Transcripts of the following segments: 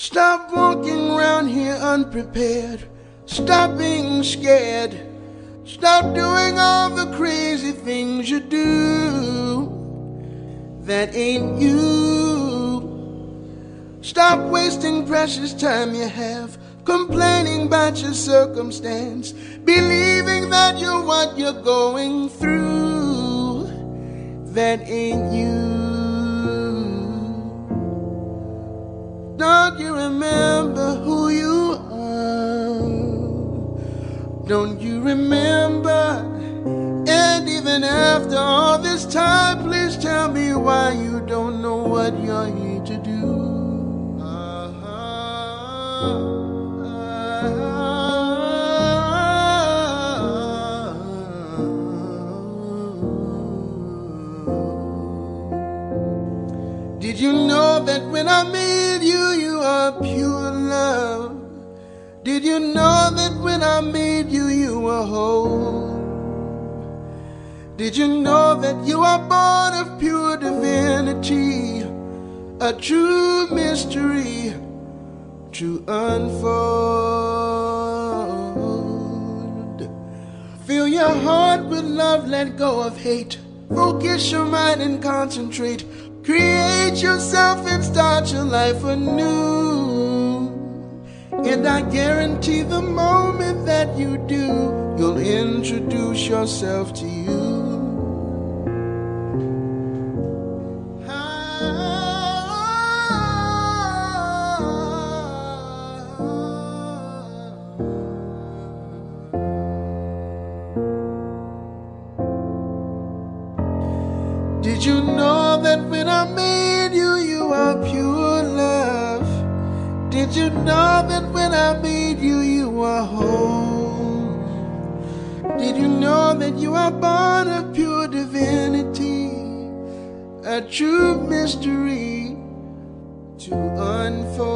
Stop walking around here unprepared. Stop being scared. Stop doing all the crazy things you do. That ain't you. Stop wasting precious time you have complaining about your circumstance, believing that you're what you're going through. That ain't you. Don't you remember who you are? Don't you remember? And even after all this time, please tell me why you don't know what you're here to do. Did you know that when I you, pure love? Did you know that when I made you, you were whole? Did you know that you are born of pure divinity? A true mystery to unfold. Fill your heart with love, let go of hate. Focus your mind and concentrate. Create yourself your life anew. And I guarantee the moment that you do, you'll introduce yourself to you. Know that when I made you, you were whole? Did you know that you are born of pure divinity? A true mystery to unfold.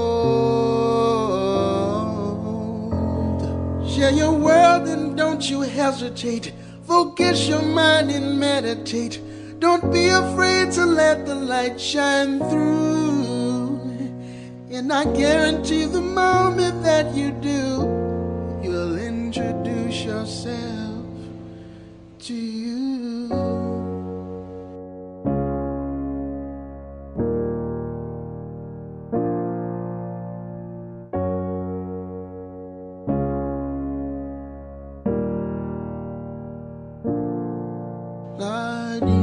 Share your world and don't you hesitate. Focus your mind and meditate. Don't be afraid to let the light shine through. And I guarantee the moment that you do, you'll introduce yourself to you. Lord,